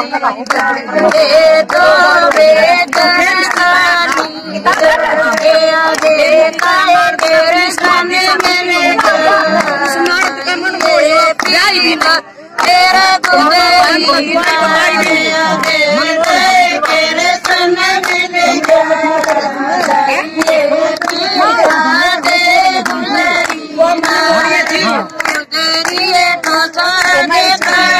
तेरा Thank you.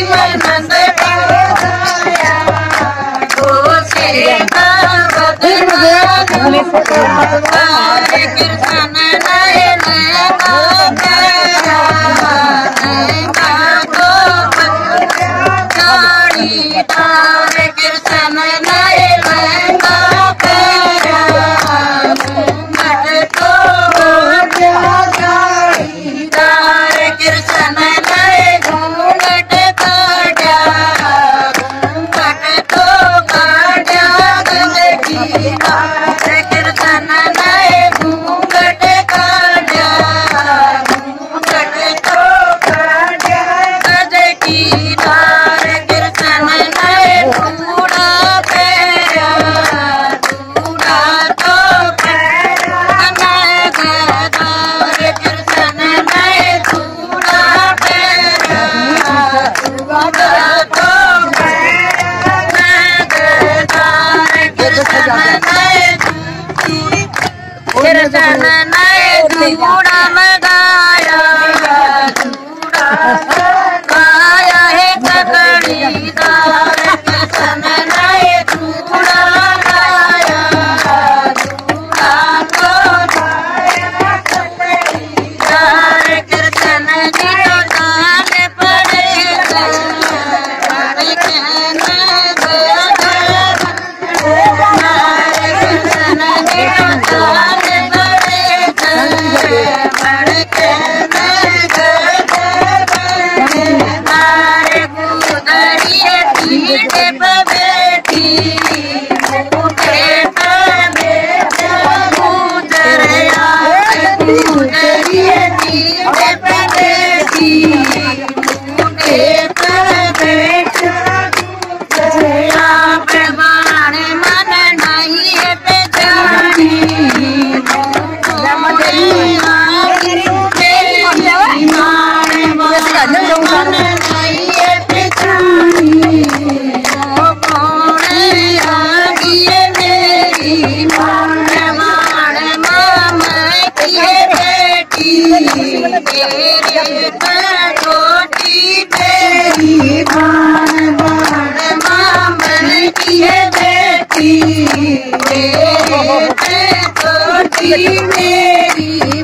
Hare Hare Krishna Amém. मेरी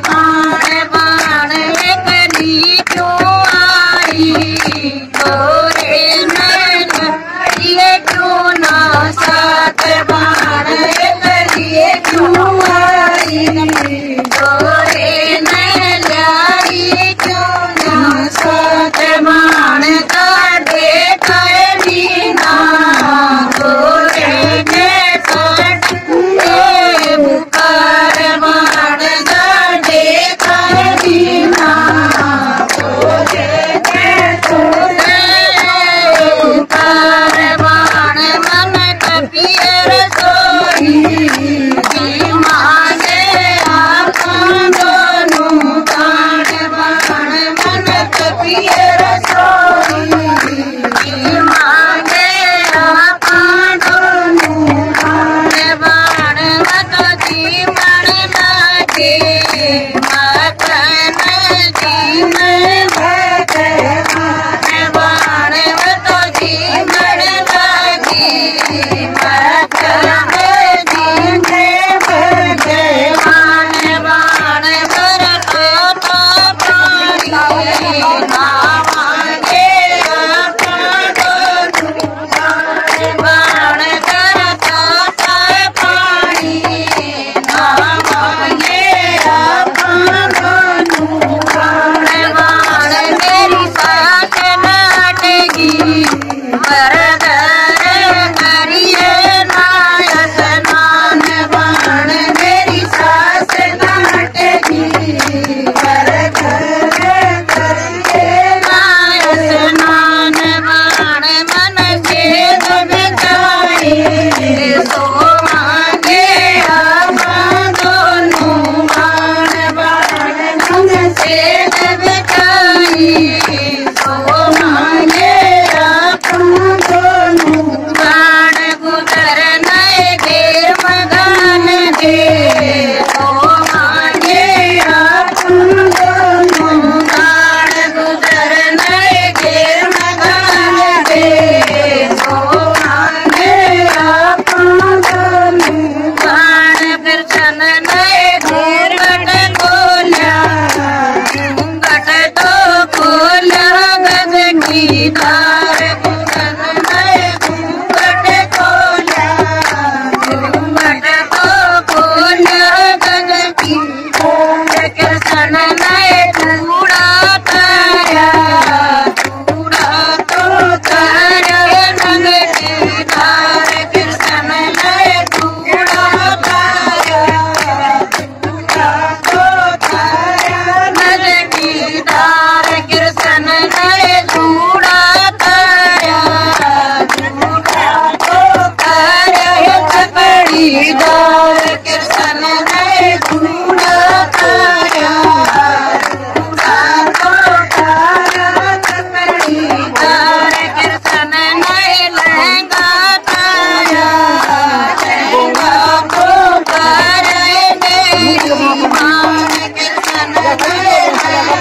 ಮಗ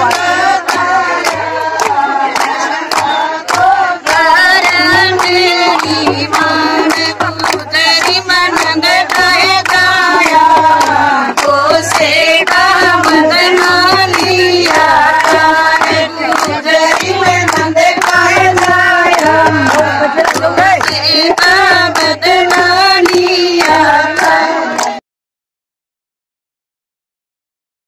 네.